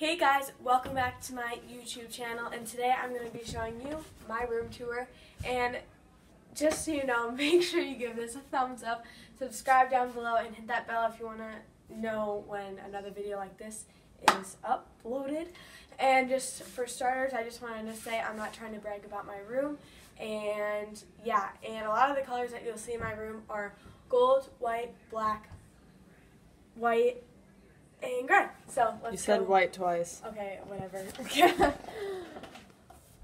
Hey guys, welcome back to my YouTube channel and today I'm going to be showing you my room tour and just so you know, make sure you give this a thumbs up, subscribe down below and hit that bell if you want to know when another video like this is uploaded. And just for starters, I just wanted to say I'm not trying to brag about my room and yeah, and a lot of the colors that you'll see in my room are gold, white, black, white, and. So let's You said go. white twice. Okay, whatever.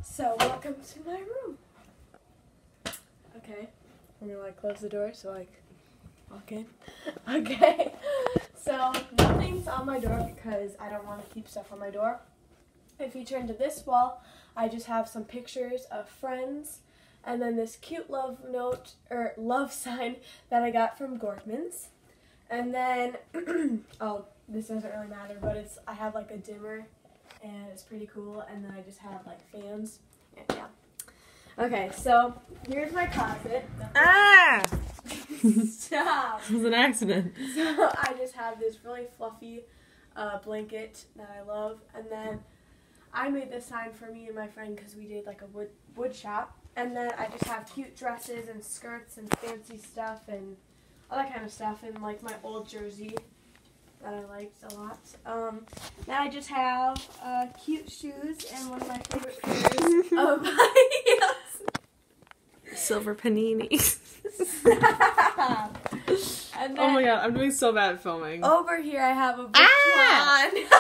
so welcome to my room. Okay, I'm gonna like close the door so like walk in. Okay, so nothing's on my door because I don't want to keep stuff on my door. If you turn to this wall, I just have some pictures of friends and then this cute love note or love sign that I got from Gordmans. And then, oh, this doesn't really matter, but it's I have like a dimmer, and it's pretty cool. And then I just have like fans. And, yeah. Okay, so here's my closet. Ah! Stop. It was an accident. So I just have this really fluffy uh, blanket that I love, and then I made this sign for me and my friend because we did like a wood wood shop, and then I just have cute dresses and skirts and fancy stuff and all that kind of stuff, and like my old jersey that I liked a lot. Um, then I just have uh, cute shoes and one of my favorite colors of my Silver panini. and then oh my god, I'm doing so bad at filming. Over here, I have a baton.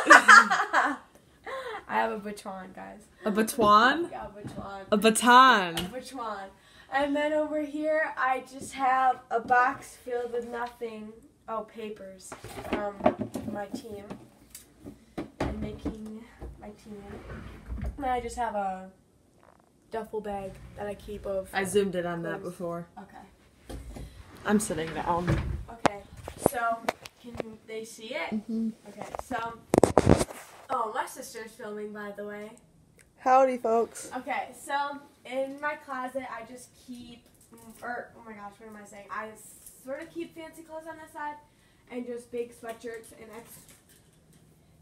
Ah! I have a baton, guys. A baton? Yeah, a baton. A baton. A baton. And then over here, I just have a box filled with nothing. Oh, papers from my team. And making my team. And I just have a duffel bag that I keep of. I zoomed in on that before. Okay. I'm sitting down. Okay. So, can they see it? Mm-hmm. Okay, so. Oh, my sister's filming, by the way. Howdy, folks. Okay, so in my closet, I just keep, or oh my gosh, what am I saying? I sort of keep fancy clothes on this side, and just big sweatshirts and X.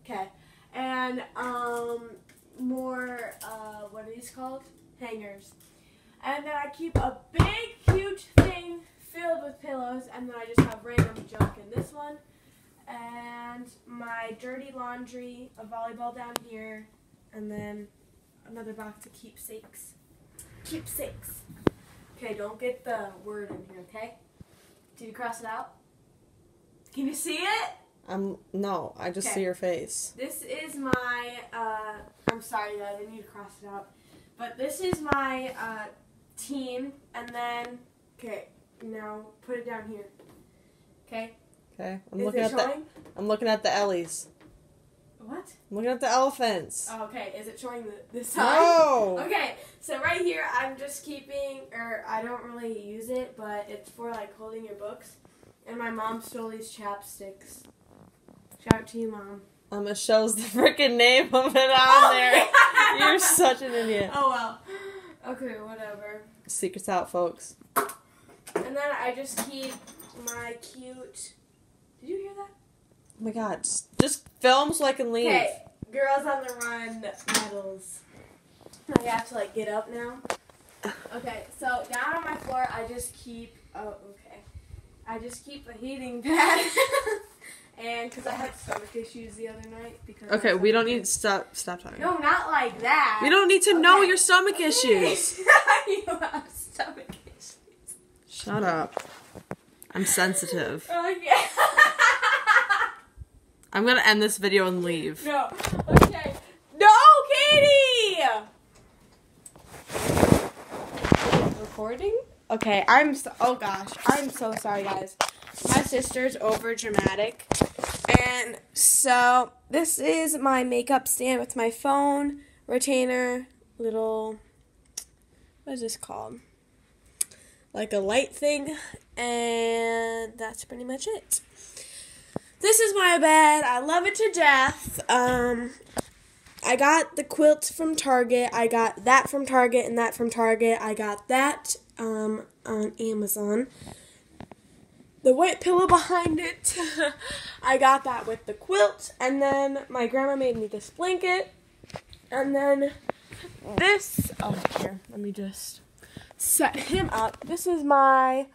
Okay, and um, more uh, what are these called? Hangers. And then I keep a big, huge thing filled with pillows, and then I just have random junk in this one and my dirty laundry, a volleyball down here, and then another box of keepsakes. Keepsakes. Okay, don't get the word in here, okay? Did you cross it out? Can you see it? I'm no, I just Okay. see your face. This is my, uh, I'm sorry guys, I need to cross it out. But this is my, uh, team, and then, okay, now put it down here. Okay? Okay, I'm is looking at the? I'm looking at the Ellies. What? I'm looking at the elephants. Oh, okay, is it showing the, the sign? no. Okay, so right here I'm just keeping, or I don't really use it, but it's for like holding your books. And my mom stole these chapsticks. Shout out to you, mom. Um, it shows the freaking name of it on Oh, there. yeah. You're such an idiot. Oh well. Okay, whatever. Secrets out, folks. And then I just keep my cute. Did you hear that? Oh my god, just, just film so I can leave. Okay, girls on the run medals. I have to like get up now. Okay, so down on my floor I just keep. Oh, okay. I just keep a heating pad. and because I had stomach issues the other night because. Okay, we don't need stop stop talking. No, not like that. We don't need to know your stomach issues. you have stomach issues. Shut up. I'm sensitive. Okay. I'm gonna end this video and leave. no. Okay. No, Katie. Recording? Okay, I'm so, oh gosh, I'm so sorry guys. My sister's over dramatic. And so this is my makeup stand with my phone, retainer, little what is this called? Like a light thing, and that's pretty much it. This is my bed. I love it to death. Um I got the quilt from Target. I got that from Target and that from Target. I got that um, on Amazon. the white pillow behind it. I got that with the quilt, and then my grandma made me this blanket, and then this. Oh, here, let me just set him up. This is my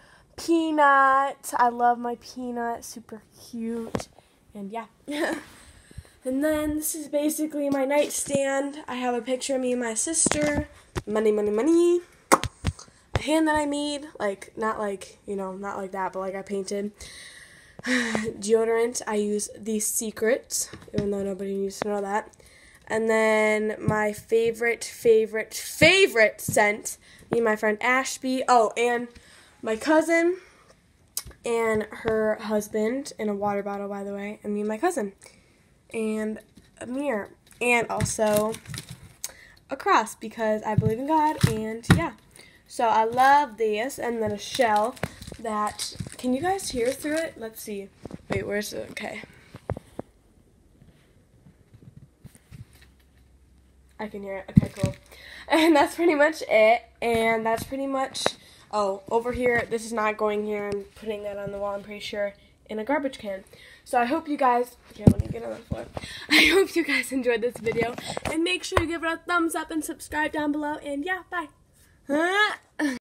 peanut. I love my peanut. Super cute, and yeah. and then this is basically my nightstand. I have a picture of me and my sister. Money, money, money a hand that I made, like not like you know not like that, but like I painted. Deodorant I use the Secret, even though nobody needs to know that. And then my favorite, favorite, favorite scent, me and my friend Ashby. Oh, and my cousin and her husband in a water bottle, by the way, and me and my cousin. And a mirror. And also a cross because I believe in God and yeah. So I love this, and then a shell that, can you guys hear through it? Let's see. Wait, where's it? Okay. I can hear it. Okay, cool. And that's pretty much it. And that's pretty much, oh, over here, this is not going here. I'm putting that on the wall, I'm pretty sure, in a garbage can. So I hope you guys, here, let me get on the floor. I hope you guys enjoyed this video. And make sure you give it a thumbs up and subscribe down below. And yeah, bye. 嗯。